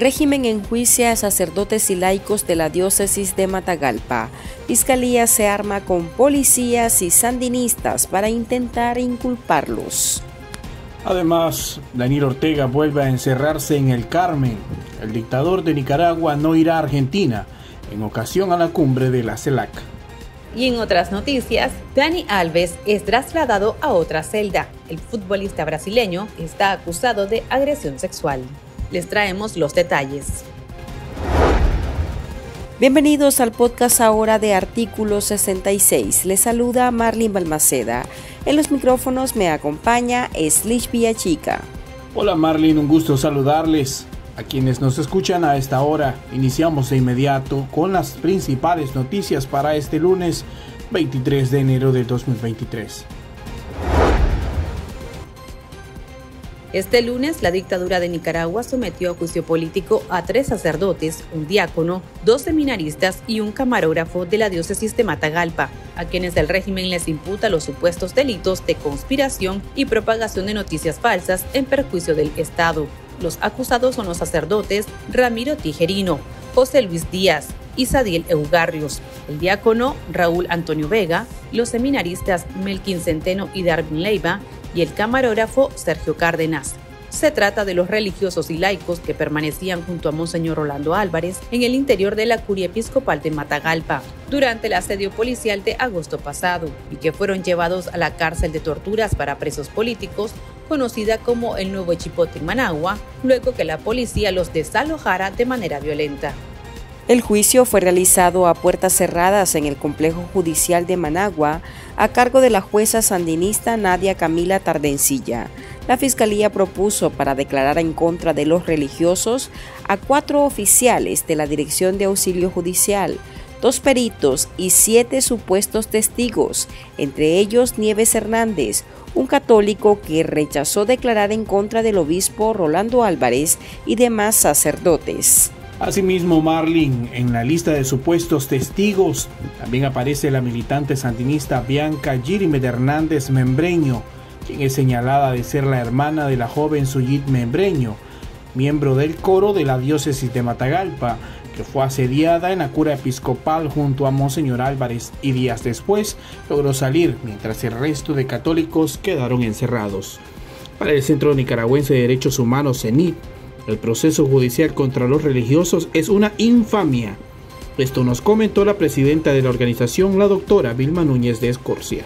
Régimen enjuicia a sacerdotes y laicos de la diócesis de Matagalpa. Fiscalía se arma con policías y sandinistas para intentar inculparlos. Además, Daniel Ortega vuelve a encerrarse en el Carmen. El dictador de Nicaragua no irá a Argentina en ocasión a la cumbre de la CELAC. Y en otras noticias, Dani Alves es trasladado a otra celda. El futbolista brasileño está acusado de agresión sexual. Les traemos los detalles. Bienvenidos al podcast ahora de Artículo 66. Les saluda Marlene Balmaceda. En los micrófonos me acompaña Slish Chica. Hola Marlene, un gusto saludarles. A quienes nos escuchan a esta hora, iniciamos de inmediato con las principales noticias para este lunes 23 de enero de 2023. Este lunes, la dictadura de Nicaragua sometió a juicio político a tres sacerdotes, un diácono, dos seminaristas y un camarógrafo de la diócesis de Matagalpa, a quienes el régimen les imputa los supuestos delitos de conspiración y propagación de noticias falsas en perjuicio del Estado. Los acusados son los sacerdotes Ramiro Tijerino, José Luis Díaz, y Sadiel Eugarrios, el diácono Raúl Antonio Vega, los seminaristas Melkin Centeno y Darwin Leiva y el camarógrafo Sergio Cárdenas. Se trata de los religiosos y laicos que permanecían junto a Monseñor Rolando Álvarez en el interior de la curia episcopal de Matagalpa durante el asedio policial de agosto pasado y que fueron llevados a la cárcel de torturas para presos políticos conocida como el Nuevo Chipote en Managua, luego que la policía los desalojara de manera violenta. El juicio fue realizado a puertas cerradas en el complejo judicial de Managua a cargo de la jueza sandinista Nadia Camila Tardencilla. La fiscalía propuso para declarar en contra de los religiosos a cuatro oficiales de la Dirección de Auxilio Judicial, dos peritos y siete supuestos testigos, entre ellos Nieves Hernández, un católico que rechazó declarar en contra del obispo Rolando Álvarez y demás sacerdotes. Asimismo, Marlin, en la lista de supuestos testigos, también aparece la militante sandinista Bianca Girime Hernández Membreño, quien es señalada de ser la hermana de la joven Suyit Membreño, miembro del coro de la diócesis de Matagalpa, que fue asediada en la cura episcopal junto a Monseñor Álvarez y días después logró salir, mientras el resto de católicos quedaron encerrados. Para el Centro Nicaragüense de Derechos Humanos, CENIT, el proceso judicial contra los religiosos es una infamia. Esto nos comentó la presidenta de la organización, la doctora Vilma Núñez de Escorcia.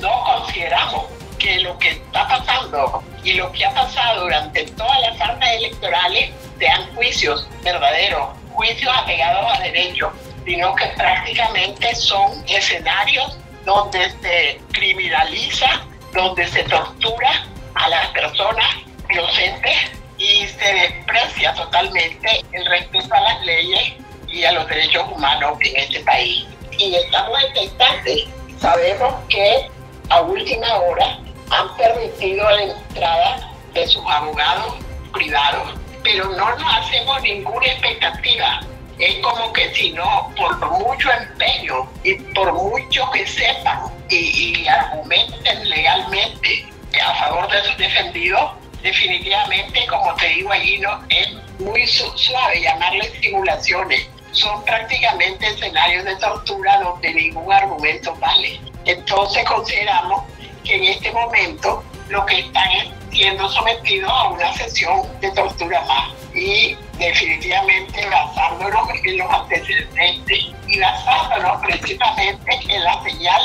No consideramos que lo que está pasando y lo que ha pasado durante todas las armas electorales sean juicios verdaderos, juicios apegados a derecho, sino que prácticamente son escenarios donde se criminaliza, donde se tortura a las personas inocentes y se desprecia totalmente el respeto a las leyes y a los derechos humanos en este país. Y estamos expectantes. Sabemos que a última hora han permitido la entrada de sus abogados privados, pero no nos hacemos ninguna expectativa. Es como que si no, por mucho empeño y por mucho que sepan y, y argumenten legalmente a favor de sus defendidos, definitivamente, como te digo allí, no es muy suave llamarles simulaciones. Son prácticamente escenarios de tortura donde ningún argumento vale. Entonces consideramos que en este momento lo que están siendo sometidos a una sesión de tortura más y definitivamente basándonos en los antecedentes y basándonos precisamente en señales macabras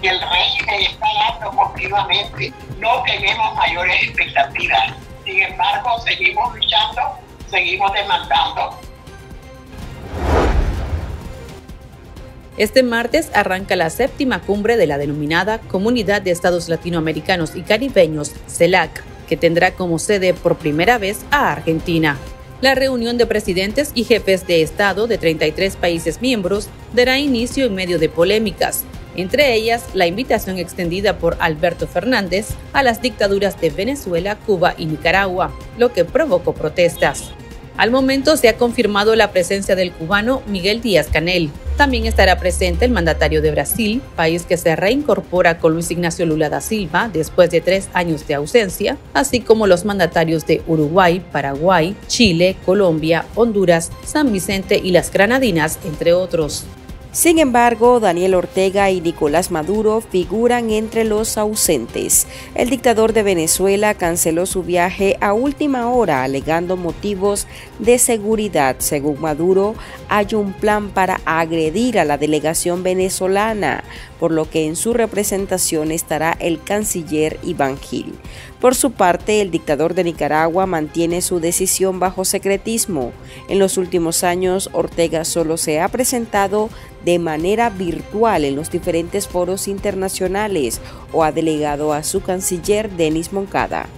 que el régimen está dando continuamente. No tenemos mayores expectativas. Sin embargo, seguimos luchando, seguimos demandando Este martes arranca la séptima cumbre de la denominada Comunidad de Estados Latinoamericanos y Caribeños, CELAC, que tendrá como sede por primera vez a Argentina. La reunión de presidentes y jefes de Estado de 33 países miembros dará inicio en medio de polémicas, entre ellas la invitación extendida por Alberto Fernández a las dictaduras de Venezuela, Cuba y Nicaragua, lo que provocó protestas. Al momento se ha confirmado la presencia del cubano Miguel Díaz Canel, También estará presente el mandatario de Brasil, país que se reincorpora con Luis Ignacio Lula da Silva después de tres años de ausencia, así como los mandatarios de Uruguay, Paraguay, Chile, Colombia, Honduras, San Vicente y las Granadinas, entre otros. Sin embargo, Daniel Ortega y Nicolás Maduro figuran entre los ausentes. El dictador de Venezuela canceló su viaje a última hora alegando motivos de seguridad. Según Maduro, hay un plan para agredir a la delegación venezolana, por lo que en su representación estará el canciller Iván Gil. Por su parte, el dictador de Nicaragua mantiene su decisión bajo secretismo. En los últimos años, Ortega solo se ha presentado de manera virtual en los diferentes foros internacionales o ha delegado a su canciller Denis Moncada.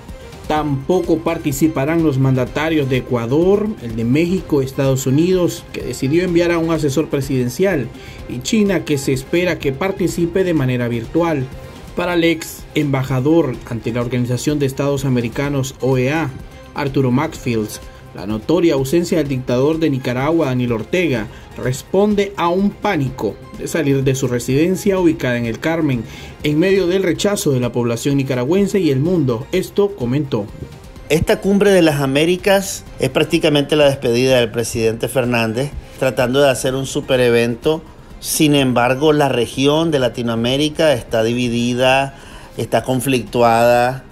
Tampoco participarán los mandatarios de Ecuador, el de México, Estados Unidos, que decidió enviar a un asesor presidencial, y China, que se espera que participe de manera virtual. Para el ex embajador ante la Organización de Estados Americanos OEA, Arturo Maxfields, la notoria ausencia del dictador de Nicaragua, Daniel Ortega, responde a un pánico de salir de su residencia ubicada en el Carmen, en medio del rechazo de la población nicaragüense y el mundo. Esto comentó. Esta cumbre de las Américas es prácticamente la despedida del presidente Fernández, tratando de hacer un super evento. Sin embargo, la región de Latinoamérica está dividida, está conflictuada,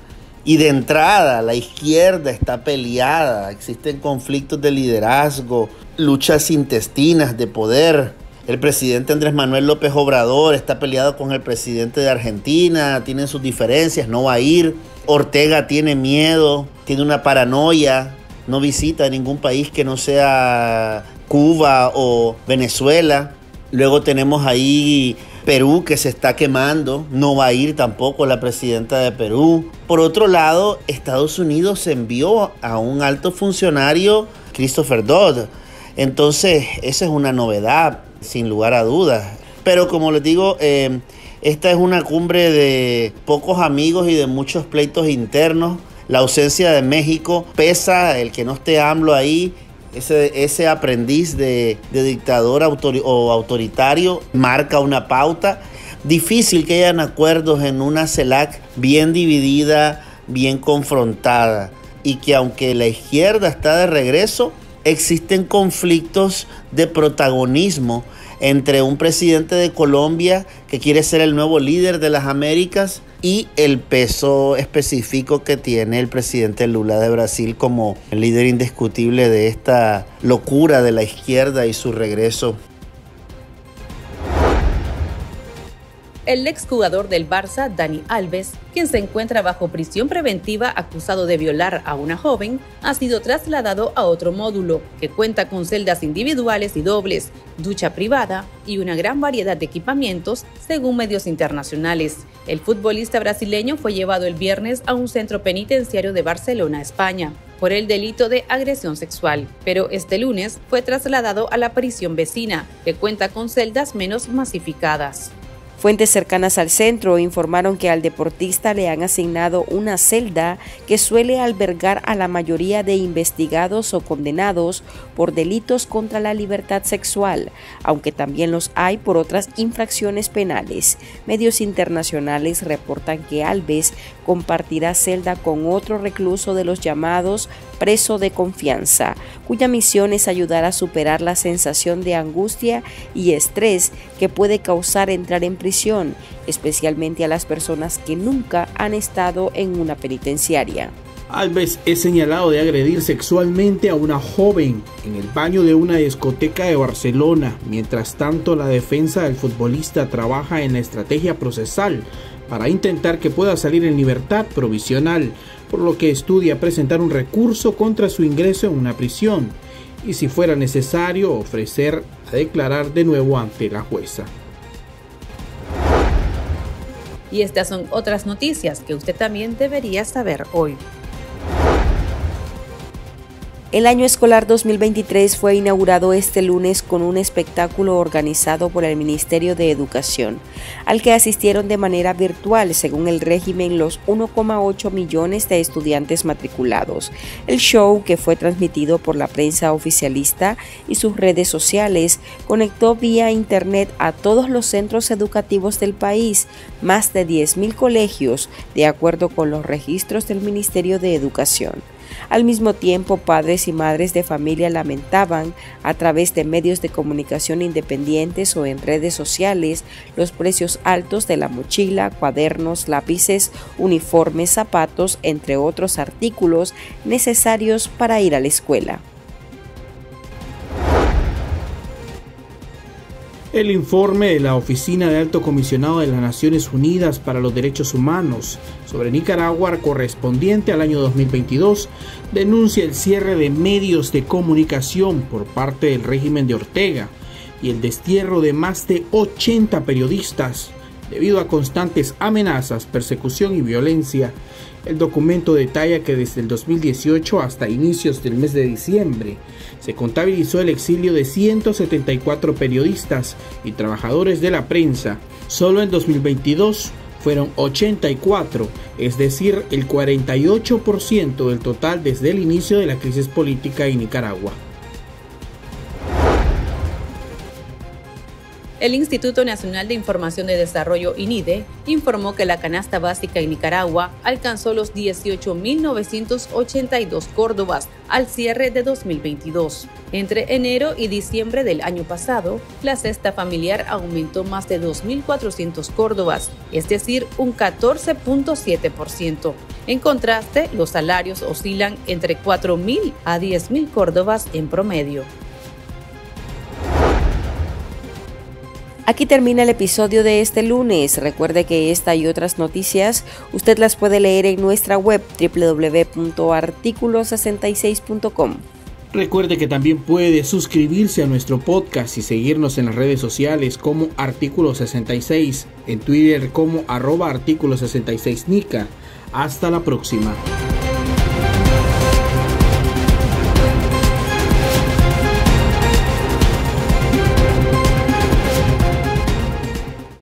y de entrada, la izquierda está peleada, existen conflictos de liderazgo, luchas intestinas de poder. El presidente Andrés Manuel López Obrador está peleado con el presidente de Argentina, tienen sus diferencias, no va a ir. Ortega tiene miedo, tiene una paranoia, no visita ningún país que no sea Cuba o Venezuela. Luego tenemos ahí Perú que se está quemando, no va a ir tampoco la presidenta de Perú. Por otro lado, Estados Unidos envió a un alto funcionario, Christopher Dodd. Entonces, esa es una novedad, sin lugar a dudas. Pero como les digo, eh, esta es una cumbre de pocos amigos y de muchos pleitos internos. La ausencia de México pesa, el que no esté AMLO ahí ese, aprendiz de, dictador o autoritario marca una pauta. Difícil que hayan acuerdos en una CELAC bien dividida, bien confrontada. Y que aunque la izquierda está de regreso, existen conflictos de protagonismo entre un presidente de Colombia que quiere ser el nuevo líder de las Américas y el peso específico que tiene el presidente Lula de Brasil como líder indiscutible de esta locura de la izquierda y su regreso el exjugador del Barça, Dani Alves, quien se encuentra bajo prisión preventiva acusado de violar a una joven, ha sido trasladado a otro módulo que cuenta con celdas individuales y dobles, ducha privada y una gran variedad de equipamientos, según medios internacionales. El futbolista brasileño fue llevado el viernes a un centro penitenciario de Barcelona, España por el delito de agresión sexual, pero este lunes fue trasladado a la prisión vecina, que cuenta con celdas menos masificadas. Fuentes cercanas al centro informaron que al deportista le han asignado una celda que suele albergar a la mayoría de investigados o condenados por delitos contra la libertad sexual, aunque también los hay por otras infracciones penales. Medios internacionales reportan que Alves compartirá celda con otro recluso de los llamados preso de confianza, cuya misión es ayudar a superar la sensación de angustia y estrés que puede causar entrar en especialmente a las personas que nunca han estado en una penitenciaria. Alves es señalado de agredir sexualmente a una joven en el baño de una discoteca de Barcelona. Mientras tanto, la defensa del futbolista trabaja en la estrategia procesal para intentar que pueda salir en libertad provisional por lo que estudia presentar un recurso contra su ingreso en una prisión y si fuera necesario ofrecer a declarar de nuevo ante la jueza. Y estas son otras noticias que usted también debería saber hoy. El año escolar 2023 fue inaugurado este lunes con un espectáculo organizado por el Ministerio de Educación, al que asistieron de manera virtual, según el régimen, los 1,8 millones de estudiantes matriculados. El show, que fue transmitido por la prensa oficialista y sus redes sociales, conectó vía Internet a todos los centros educativos del país, más de 10.000 colegios, de acuerdo con los registros del Ministerio de Educación. Al mismo tiempo, padres y madres de familia lamentaban, a través de medios de comunicación independientes o en redes sociales, los precios altos de la mochila, cuadernos, lápices, uniformes, zapatos, entre otros artículos necesarios para ir a la escuela. El informe de la Oficina de Alto Comisionado de las Naciones Unidas para los Derechos Humanos sobre Nicaragua correspondiente al año 2022 denuncia el cierre de medios de comunicación por parte del régimen de Ortega y el destierro de más de 80 periodistas debido a constantes amenazas, persecución y violencia. El documento detalla que desde el 2018 hasta inicios del mes de diciembre se contabilizó el exilio de 174 periodistas y trabajadores de la prensa. Solo en 2022 fueron 84, es decir, el 48% del total desde el inicio de la crisis política en Nicaragua. El Instituto Nacional de Información de Desarrollo, INIDE, informó que la canasta básica en Nicaragua alcanzó los 18.982 córdobas al cierre de 2022. Entre enero y diciembre del año pasado, la cesta familiar aumentó más de 2.400 córdobas, es decir, un 14.7%. En contraste, los salarios oscilan entre 4.000 a 10.000 córdobas en promedio. Aquí termina el episodio de este lunes. Recuerde que esta y otras noticias usted las puede leer en nuestra web www.articulo66.com. Recuerde que también puede suscribirse a nuestro podcast y seguirnos en las redes sociales como Artículo 66, en Twitter como arroba Artículo 66 Nica. Hasta la próxima.